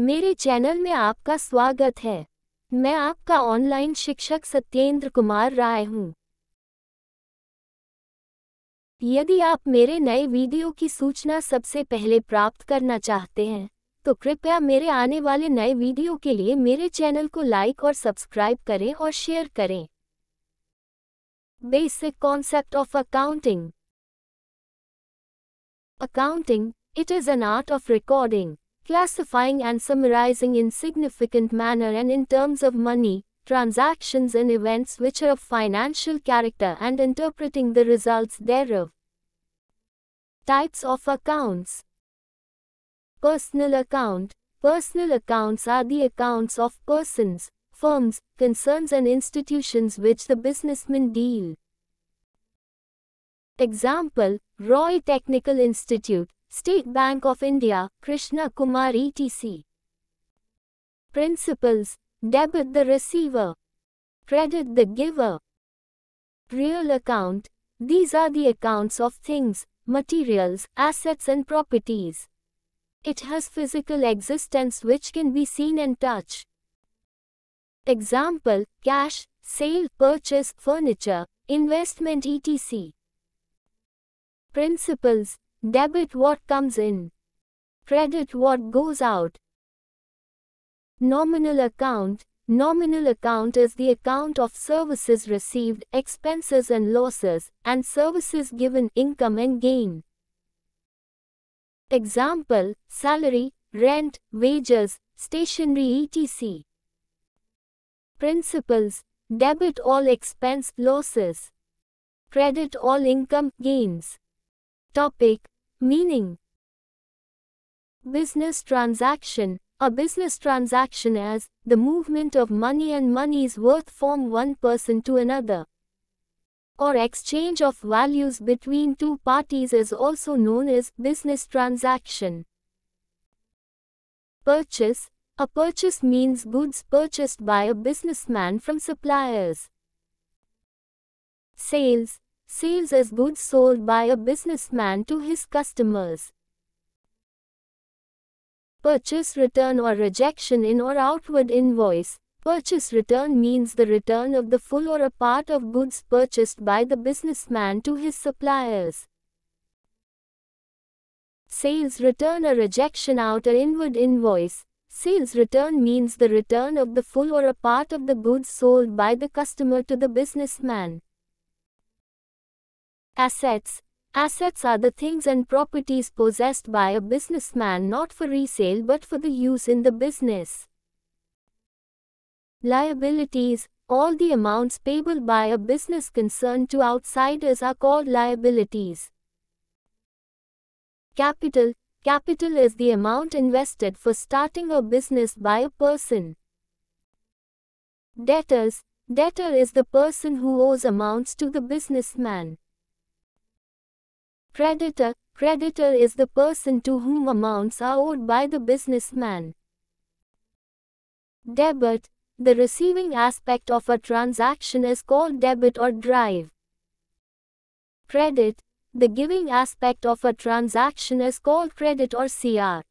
मेरे चैनल में आपका स्वागत है। मैं आपका ऑनलाइन शिक्षक सत्येंद्र कुमार राय हूँ। यदि आप मेरे नए वीडियो की सूचना सबसे पहले प्राप्त करना चाहते हैं तो कृपया मेरे आने वाले नए वीडियो के लिए मेरे चैनल को लाइक और सब्सक्राइब करें और शेयर करें। Basic concept of accounting. Accounting, it is an art of recording. Classifying and summarizing in significant manner and in terms of money, transactions and events which are of financial character and interpreting the results thereof. Types of accounts Personal account Personal accounts are the accounts of persons, firms, concerns and institutions which the businessmen deal. Example, Roy Technical Institute, State Bank of India, Krishna Kumar etc. Principles Debit the receiver, credit the giver. Real account These are the accounts of things, materials, assets, and properties. It has physical existence which can be seen and touched. Example Cash, sale, purchase, furniture, investment, etc. Principles Debit what comes in. Credit what goes out. Nominal account. Nominal account is the account of services received, expenses and losses, and services given, income and gain. Example, salary, rent, wages, stationery etc. Principles, debit all expense, losses. Credit all income, gains. Topic Meaning Business transaction A business transaction as the movement of money and money's worth from one person to another. Or exchange of values between two parties is also known as business transaction. Purchase A purchase means goods purchased by a businessman from suppliers. Sales Sales as goods sold by a businessman to his customers. Purchase return or rejection in or outward invoice. Purchase return means the return of the full or a part of goods purchased by the businessman to his suppliers. Sales return or rejection out or inward invoice. Sales return means the return of the full or a part of the goods sold by the customer to the businessman. Assets Assets are the things and properties possessed by a businessman not for resale but for the use in the business. Liabilities All the amounts payable by a business concern to outsiders are called liabilities. Capital Capital is the amount invested for starting a business by a person. Debtors Debtor is the person who owes amounts to the businessman. Creditor Creditor is the person to whom amounts are owed by the businessman. Debit The receiving aspect of a transaction is called debit or drive. Credit The giving aspect of a transaction is called credit or CR.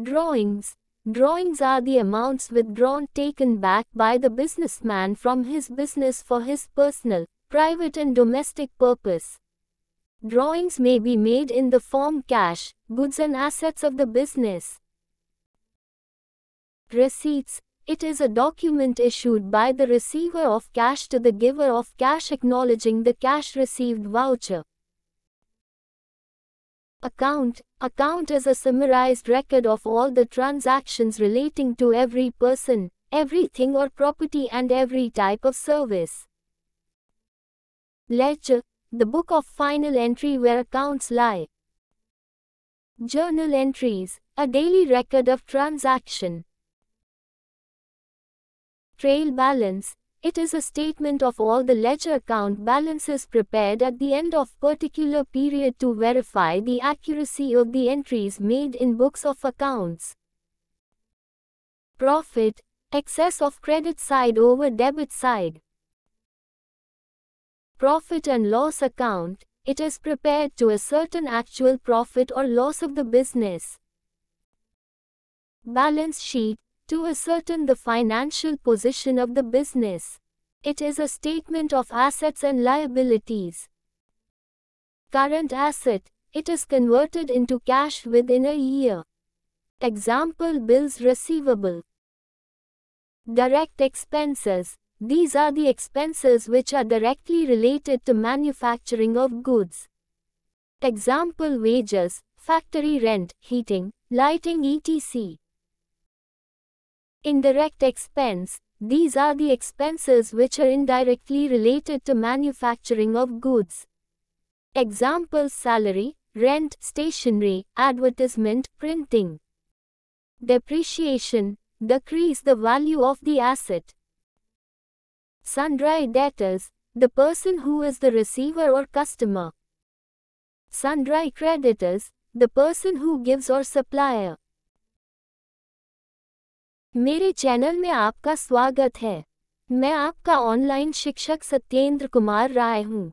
Drawings Drawings are the amounts withdrawn taken back by the businessman from his business for his personal, private and domestic purpose. Drawings may be made in the form cash, goods and assets of the business. Receipts It is a document issued by the receiver of cash to the giver of cash acknowledging the cash received voucher. Account Account is a summarized record of all the transactions relating to every person, everything or property and every type of service. Ledger, the book of final entry where accounts lie. Journal entries, a daily record of transaction. Trial balance, it is a statement of all the ledger account balances prepared at the end of particular period to verify the accuracy of the entries made in books of accounts. Profit, excess of credit side over debit side. Profit and loss account, It is prepared to ascertain actual profit or loss of the business. Balance sheet to ascertain the financial position of the business. It is a statement of assets and liabilities. Current asset, it is converted into cash within a year. Example bills receivable. Direct expenses. These are the expenses which are directly related to manufacturing of goods. Example wages, factory rent, heating, lighting etc. Indirect expense. These are the expenses which are indirectly related to manufacturing of goods. Example salary, rent, stationery, advertisement, printing. Depreciation, decrease the value of the asset. Sundry debtors, the person who is the receiver or customer. Sundry creditors, the person who gives or supplier. मेरे channel में आपका स्वागत है मैं आपका online शिक्षक सत्येंद्र कुमार राय हूँ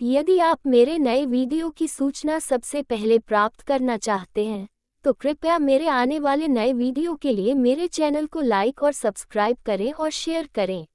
यदि आप मेरे नए वीडियो की सूचना सबसे पहले प्राप्त करना चाहते हैं तो कृपया मेरे आने वाले नए वीडियो के लिए मेरे चैनल को लाइक और सब्सक्राइब करें और शेयर करें।